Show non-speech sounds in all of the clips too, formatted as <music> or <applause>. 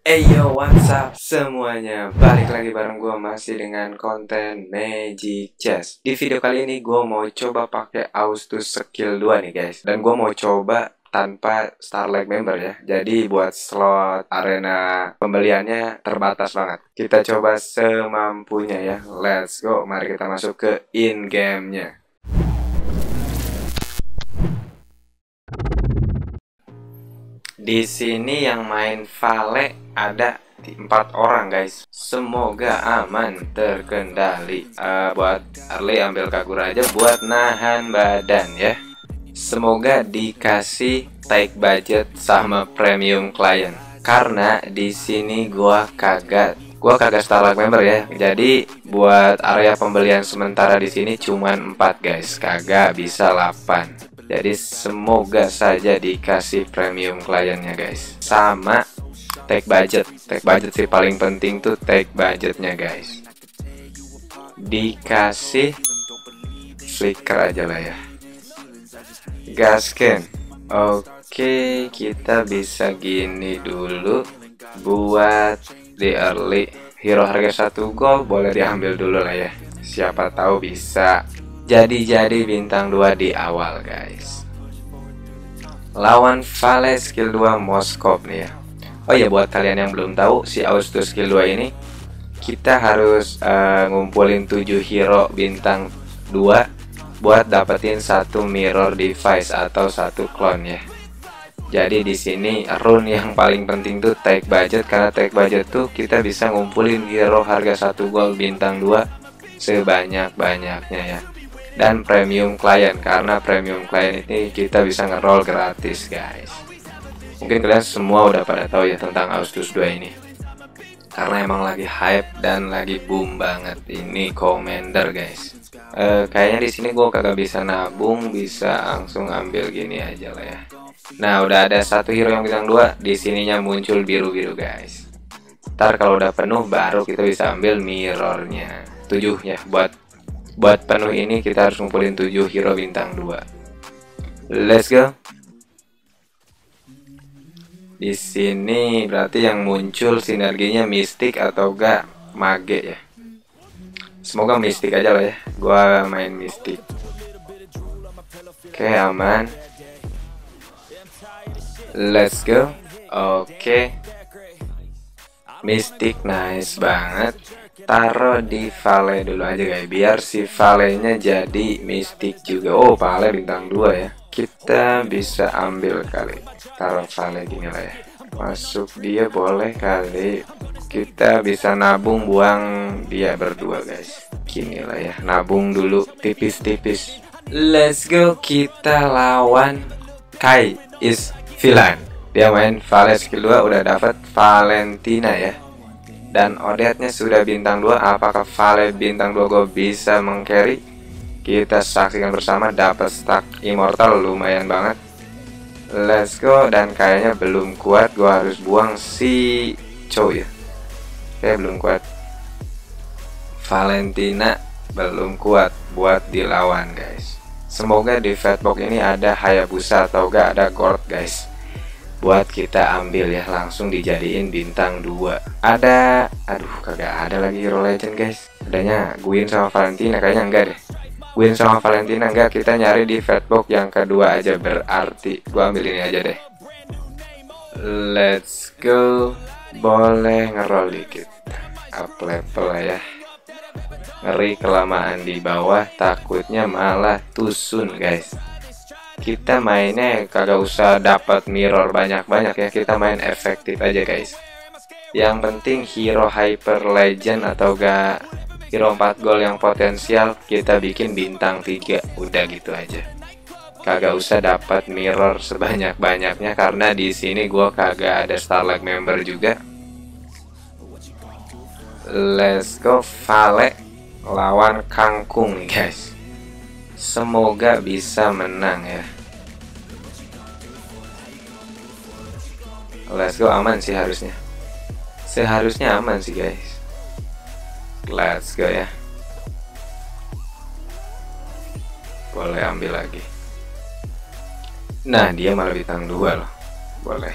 Hey yo, what's up semuanya? Balik lagi bareng gue masih dengan konten Magic Chess. Di video kali ini gue mau coba pakai Austus Skill 2 nih guys. Dan gue mau coba tanpa Starlight member ya. Jadi buat slot arena pembeliannya terbatas banget. Kita coba semampunya ya. Let's go. Mari kita masuk ke in game-nya. Di sini yang main Vale ada empat orang guys. Semoga aman terkendali. Uh, buat early ambil Kagura aja buat nahan badan ya. Semoga dikasih take budget sama premium client. Karena di sini gua kagak gua kagak Starlight member ya. Jadi buat area pembelian sementara di sini cuman 4 guys, kagak bisa 8. Jadi semoga saja dikasih premium kliennya guys. Sama take budget. Take budget sih paling penting tuh take budgetnya guys. Dikasih flicker aja lah ya. Gasken. Oke, kita bisa gini dulu buat di early hero harga satu gold boleh diambil dulu lah ya. Siapa tahu bisa jadi-jadi bintang 2 di awal guys. Lawan Vale skill 2 Moskov nih ya. Oh ya buat kalian yang belum tahu si Austus skill 2 ini kita harus uh, ngumpulin 7 hero bintang 2 buat dapetin satu mirror device atau satu clone ya. Jadi di sini rune yang paling penting tuh take budget karena take budget tuh kita bisa ngumpulin hero harga satu gold bintang 2 sebanyak-banyaknya ya dan premium client karena premium client ini kita bisa ngeroll gratis guys. Mungkin kalian semua udah pada tahu ya tentang Austus 2 ini. Karena emang lagi hype dan lagi boom banget ini commander guys. E, kayaknya di sini gue kagak bisa nabung bisa langsung ambil gini aja lah ya. Nah udah ada satu hero yang bintang dua di sininya muncul biru-biru guys. Ntar kalau udah penuh baru kita bisa ambil mirrornya. Tujuh ya buat buat penuh ini kita harus ngumpulin 7 hero bintang 2 let's go. Di sini berarti yang muncul sinerginya mistik atau enggak? Mage ya. Semoga mistik aja lah ya. Gua main mistik. Oke aman. Let's go. Oke. Mistik nice banget taruh di Vale dulu aja guys. Biar si Vale-nya jadi mistik juga. Oh Vale bintang 2 ya. Kita bisa ambil kali. Taruh Vale gini lah ya masuk dia boleh kali. Kita bisa nabung buang dia berdua guys. Gini lah ya. Nabung dulu tipis-tipis. Let's go. Kita lawan Kai is villain. Dia main Vale skill 2 udah dapat Valentina ya dan Odette-nya sudah bintang 2 apakah Vale bintang 2 gue bisa mengcarry? Kita saksikan bersama dapat stack immortal lumayan banget. Let's go dan kayaknya belum kuat gue harus buang si Chow ya. Oke belum kuat. Valentina belum kuat buat dilawan guys. Semoga di fatbox ini ada Hayabusa atau gak ada Gord guys buat kita ambil ya langsung dijadiin bintang 2 ada aduh kagak ada lagi hero legend guys. Adanya Gwyn sama Valentina kayaknya enggak deh. Gwyn sama Valentina enggak kita nyari di fatbox yang kedua aja berarti gua ambil ini aja deh. Let's go. Boleh ngeroll dikit. Up level lah ya. Ngeri kelamaan di bawah takutnya malah tusun guys kita mainnya kagak usah dapat mirror banyak-banyak ya. Kita main efektif aja guys. Yang penting hero hyper legend atau gak hero 4 gol yang potensial kita bikin bintang 3 udah gitu aja. Kagak usah dapat mirror sebanyak-banyaknya karena di sini gua kagak ada starlight member juga. Let's go Vale lawan Kangkung guys Semoga bisa menang ya. Let's go aman sih harusnya. Seharusnya aman sih guys. Let's go ya. Boleh ambil lagi. Nah dia malah bintang dua loh. Boleh.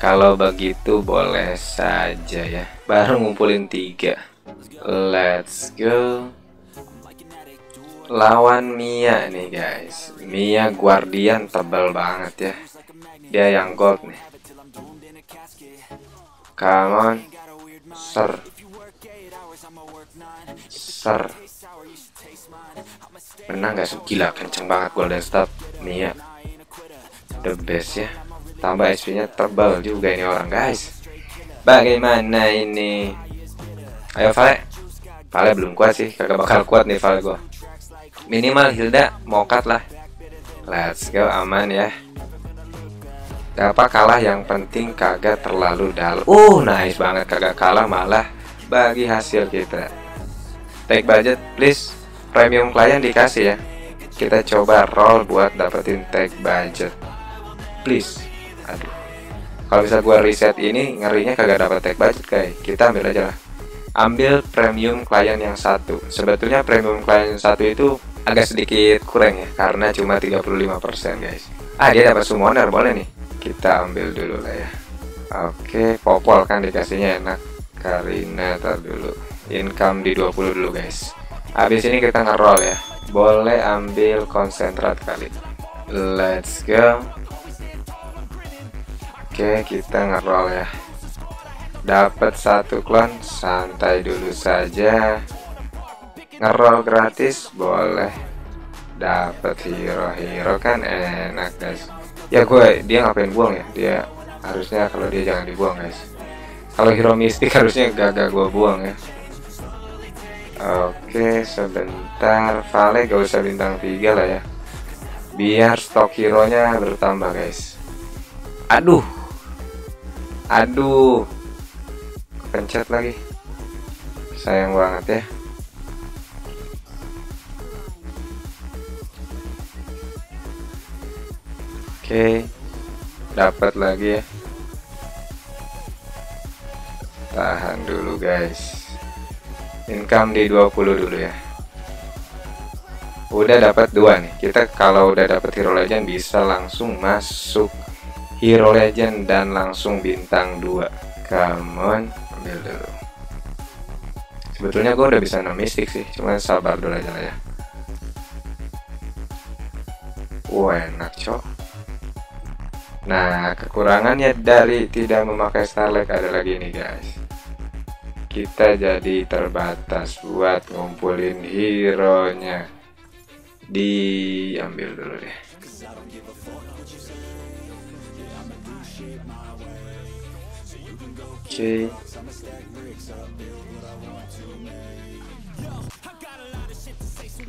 Kalau begitu boleh saja ya. Baru ngumpulin tiga. Let's go. Lawan Mia nih guys. Mia Guardian tebal banget ya. Dia yang gold nih. Come on. Ser. Ser. Menang guys. Gila kenceng banget Golden Star Mia. The best ya. Tambah SP-nya tebal juga ini orang guys. Bagaimana ini? Ayo Vale. Vale belum kuat sih. Kagak bakal kuat nih Vale gue minimal Hilda mokat lah. Let's go aman ya. Apa kalah yang penting kagak terlalu dalam. Uh nice banget kagak kalah malah bagi hasil kita. Take budget please. Premium klien dikasih ya. Kita coba roll buat dapetin take budget. Please. Aduh. Kalau bisa gua reset ini ngerinya kagak dapat take budget kayak kita ambil aja lah. Ambil premium klien yang satu. Sebetulnya premium klien satu itu agak sedikit kurang ya karena cuma 35% guys. Ah dia dapat summoner boleh nih. Kita ambil dulu lah ya. Oke popol kan dikasihnya enak. Karina tar dulu. Income di 20 dulu guys. Habis ini kita ngeroll ya. Boleh ambil konsentrat kali. Let's go. Oke kita ngeroll ya. Dapat satu klon santai dulu saja ngerol gratis boleh. Dapat hero hero kan enak guys. Ya gue dia ngapain buang ya? Dia harusnya kalau dia jangan dibuang guys. Kalau hero mistik harusnya gagal gue buang ya. Oke sebentar. Vale gak usah bintang tiga lah ya. Biar stok hero nya bertambah guys. Aduh. Aduh. Pencet lagi. Sayang banget ya Oke, dapat lagi ya. Tahan dulu guys. Income di 20 dulu ya. Udah dapat dua nih. Kita kalau udah dapat Hero Legend bisa langsung masuk Hero Legend dan langsung bintang 2. Come on, ambil dulu. Sebetulnya gue udah bisa 6 mistik sih, cuma sabar dulu aja lah ya. Wah enak cok Nah, kekurangannya dari tidak memakai Starlight ada lagi nih guys. Kita jadi terbatas buat ngumpulin hero-nya. Diambil dulu deh. Oke. Okay.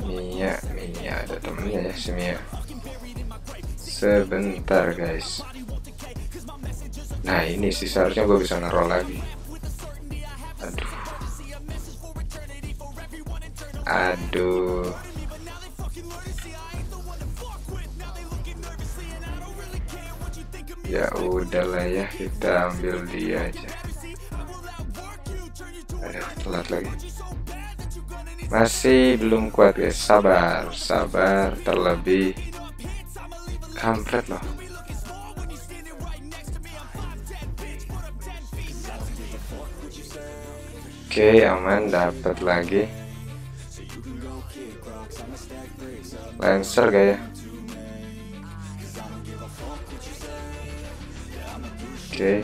Mia, Mia ada temennya ya si Mia. Sebentar guys. Nah ini sih seharusnya gue bisa naruh lagi. Aduh. Aduh Ya udahlah ya kita ambil dia aja. Aduh telat lagi. Masih belum kuat guys. Sabar sabar terlebih kampret loh. Oke aman dapat lagi. Lancer gak ya? Oke.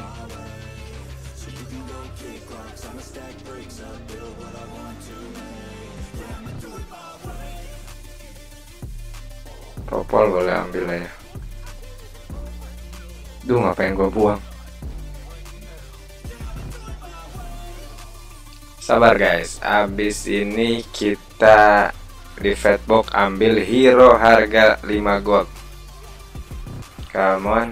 Popol boleh ambil lah ya Duh ngapain gue buang? Sabar guys. Abis ini kita di Fatbox ambil hero harga 5 gold. Come on.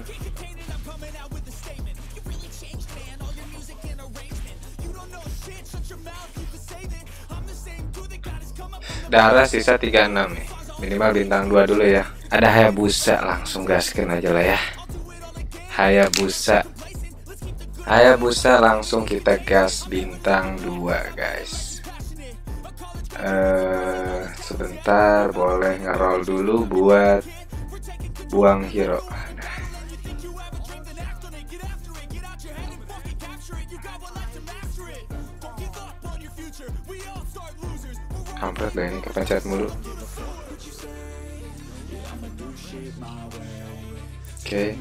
Darah sisa 36 nih. Minimal bintang 2 dulu ya. Ada Hayabusa langsung gaskin aja lah ya Hayabusa Hayabusa langsung kita gas bintang 2 guys. Uh, sebentar boleh ngerol dulu buat buang hero. Kampret deh ini kepencet mulu? Oke.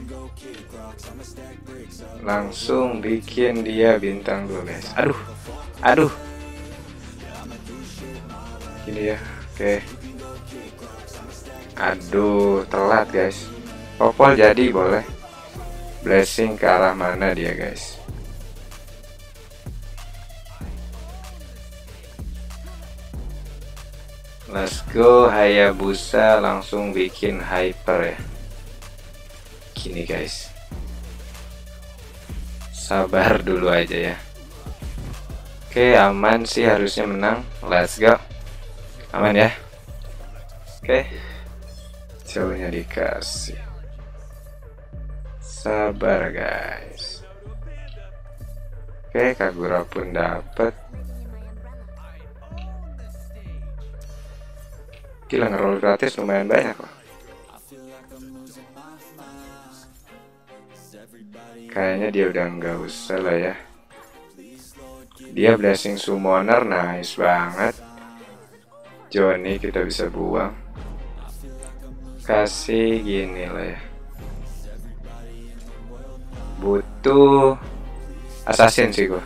Langsung bikin dia bintang dulu guys. Aduh. Aduh. Gini ya oke. Aduh telat guys. Popol jadi boleh. Blessing ke arah mana dia guys? Let's go Hayabusa. Langsung bikin hyper ya Gini guys. Sabar dulu aja ya. Oke aman sih harusnya menang. Let's go. Aman ya? Oke. Jauhnya dikasih. Sabar guys. Oke Kagura pun dapat Gila ngeroll gratis lumayan banyak kok. Kayaknya dia udah nggak usah lah ya. Dia blessing summoner nice banget. Johnny kita bisa buang. Kasih gini lah ya. Butuh assassin sih gua.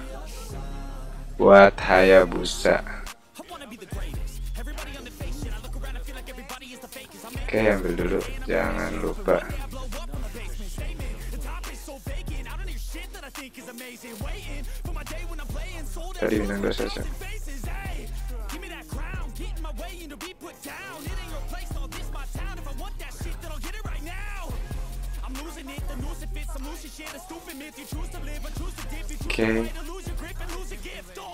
Buat Hayabusa. Oke ambil dulu jangan lupa Oke. Okay.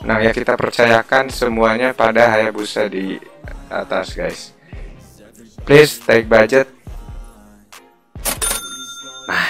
Nah ya kita percayakan semuanya pada Hayabusa di atas guys. Please take budget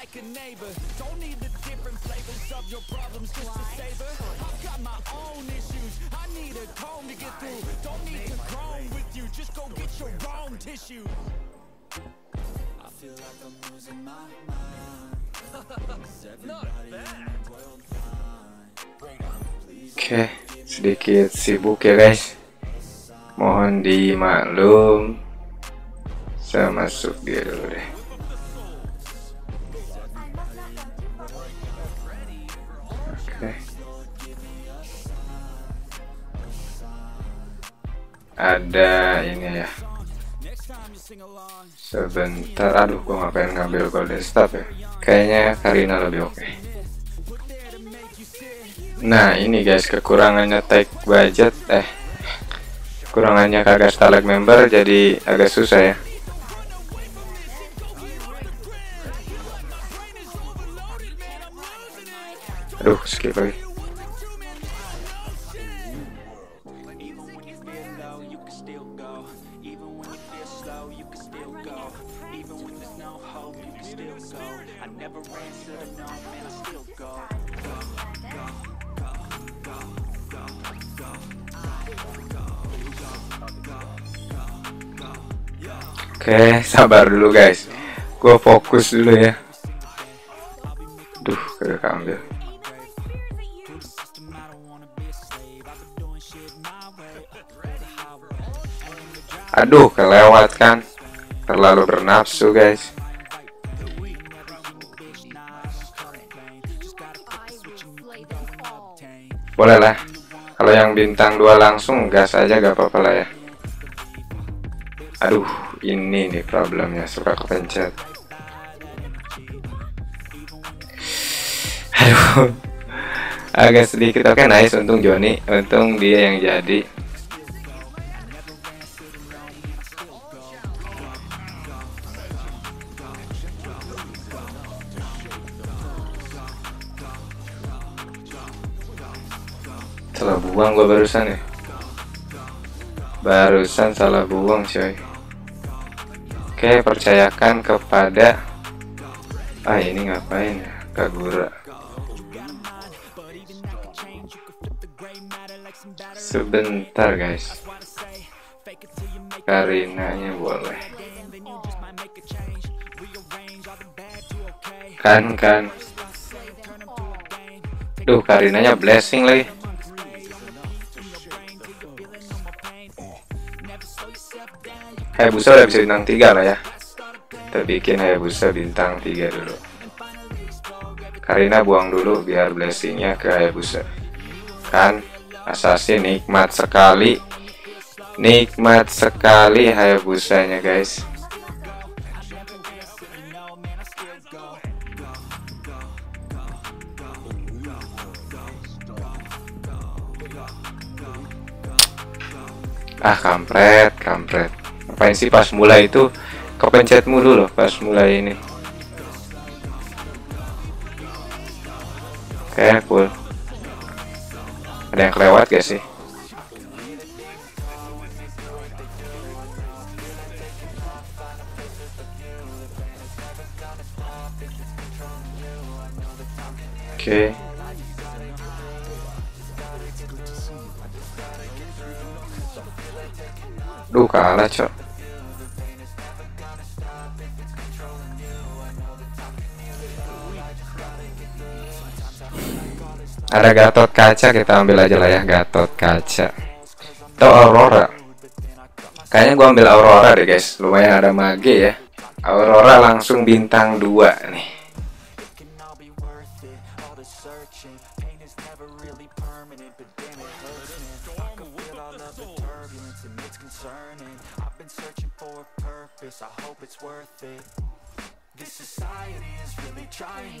like a neighbor. Don't need the different flavors of your problems just to savor. I've got my own issues. I need a comb to get through. Don't need to groan with you. Just go get your own tissue. I feel like I'm losing my mind. <laughs> Oke, okay, sedikit sibuk ya guys. Mohon dimaklum. Saya masuk dia dulu deh. Ada ini ya. Sebentar aduh gua ngapain ngambil golden staff ya. Kayaknya Karina lebih oke. Okay. nah ini guys kekurangannya tag budget eh kekurangannya kagak stalak member jadi agak susah ya. Aduh skip lagi still go. Even when you feel slow, you can still go. Even when there's no hope, you can still go. I never answer to no, man, I still go. Go, go, go, go, go, go, go, go, sabar dulu guys. Gue fokus dulu ya. Duh, kagak ambil Aduh, kelewat kan. Terlalu bernafsu guys. Boleh lah. Kalau yang bintang dua langsung gas aja gak apa-apa lah ya. Aduh ini nih problemnya suka kepencet aduh <laughs> agak sedikit oke okay, nice untung Joni untung dia yang jadi buang gua barusan ya? Barusan salah buang coy. Oke percayakan kepada ah ini ngapain ya? Kagura. Sebentar guys. Karinanya boleh. Kan kan. Duh, Karinanya blessing lagi. Hayabusa udah bisa bintang 3 lah ya. Kita bikin Hayabusa bintang 3 dulu. Karina buang dulu biar blessingnya ke Hayabusa. Kan, asasi nikmat sekali. Nikmat sekali Hayabusanya guys. ah kampret kampret ngapain sih pas mulai itu kepencet mulu loh pas mulai ini. Oke cool ada yang kelewat gak sih? Oke. Okay. Duh kalah cok Ada gatot kaca kita ambil aja lah ya gatot kaca. Atau aurora. Kayaknya gua ambil aurora deh guys. Lumayan ada mage ya. Aurora langsung bintang 2 nih This society is really trying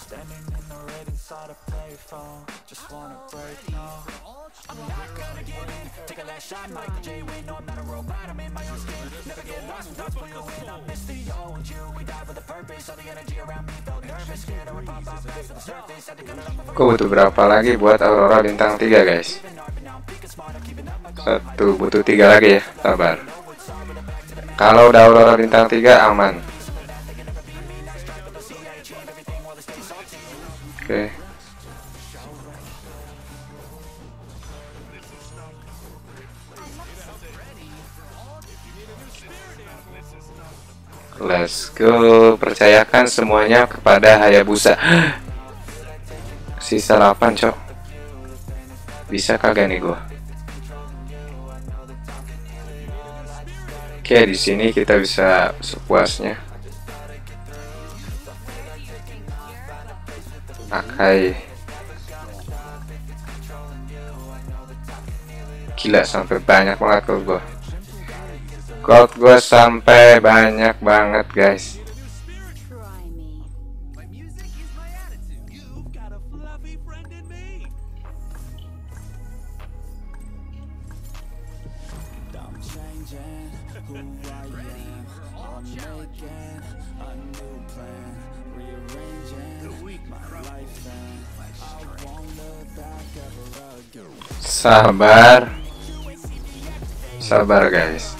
anxiety I need my Taruh gini Silence, please, you're all too loud, you don't speak quietly Opinions violently, thrown across every surface It makes me nervous, it's the I'm can make a Start reversing, all our minds, you put the work in. Sedikit sibuk ya shine like the J-Way No, I'm not a robot, I'm in my own skin. Never get lost thoughts pull you in I miss the old you, we died with a purpose. All the energy around me felt nervous. Scared I would pop out fast to the surface. Had to cut it off Kok butuh berapa lagi buat Aurora bintang 3 guys? Satu, butuh tiga lagi ya, sabar. Kalau udah Aurora bintang 3 aman okay. Let's go. Percayakan semuanya kepada Hayabusa. <gasps> Sisa 8, cok. Bisa kagak nih gua? Oke, di sini kita bisa sepuasnya. Pakai Gila sampai banyak banget ke gua. Gold gue sampai banyak banget guys Sabar. Sabar guys.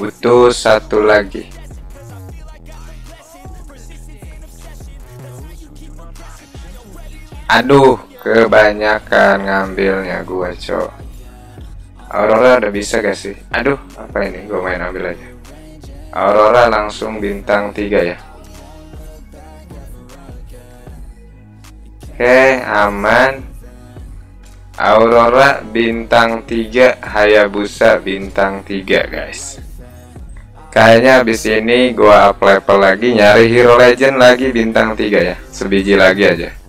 Butuh satu lagi Aduh Kebanyakan ngambilnya gua cok Aurora udah bisa gak sih? Aduh, apa ini? Gue main ambil aja. Aurora langsung bintang 3 ya. Oke, aman. Aurora bintang 3, Hayabusa bintang 3, guys. Kayaknya habis ini gua up level lagi nyari hero legend lagi bintang 3 ya. Sebiji lagi aja.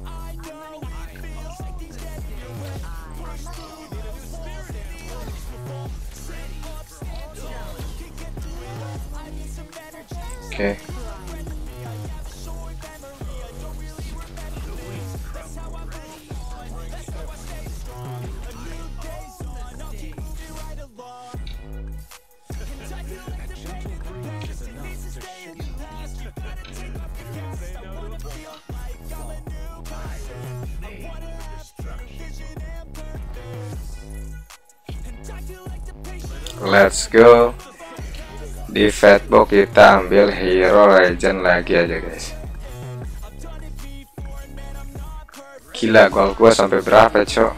Let's go. Di fatbox kita ambil hero legend lagi aja guys. Gila gol gua sampai berapa cok?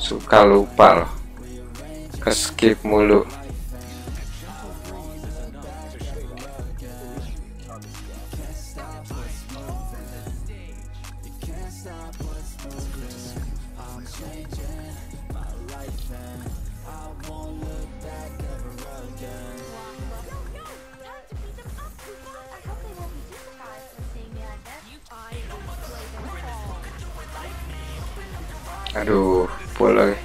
Suka lupa loh. Ke skip mulu aduh boleh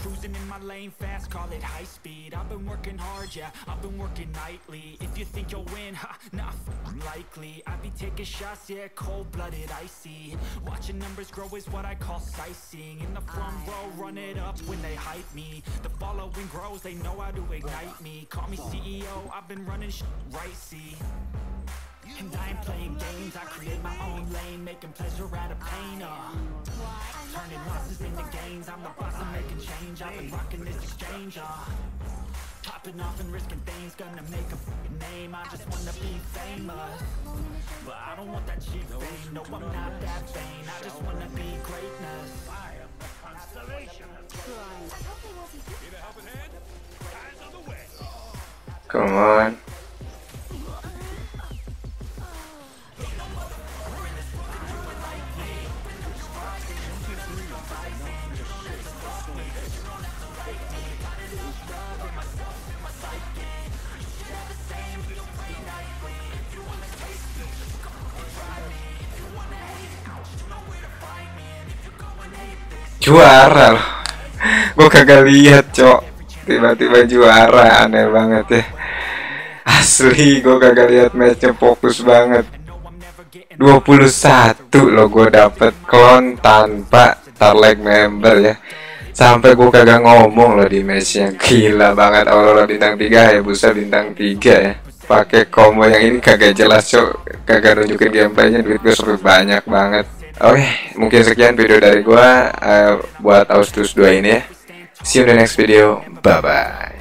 cruising in my lane fast, call it high speed. I've been working hard, yeah, I've been working nightly. If you think you'll win, ha, not likely taking shots, yeah, cold-blooded, icy. Watching numbers grow is what I call sightseeing. In the front row, run it up when they hype me. The following grows, they know how to ignite me. Call me CEO, I've been running sh right, see? And I ain't playing games, I create my own lane Making pleasure out of pain, uh. Turning losses into gains I'm the boss, I'm making change. I've been rocking this exchange, uh Popping off and risking things Gonna make a name. I just wanna be famous. But I don't want that cheap fame. No, I'm not that vain. I just wanna be greatness. I am the constellation. Come on juara loh. Gue kagak lihat cok. Tiba-tiba juara aneh banget ya. Asli gue kagak lihat matchnya fokus banget. 21 loh gue dapet. Klon tanpa Starlight member ya. Sampai gue kagak ngomong loh di matchnya. Gila banget Aurora bintang 3 ya busa bintang 3 ya. Pakai combo yang ini kagak jelas cok. Kagak nunjukin gameplaynya duit gue sampai banyak banget Oke, okay, mungkin sekian video dari gua uh, buat Austus 2 ini ya. See you in the next video. Bye bye.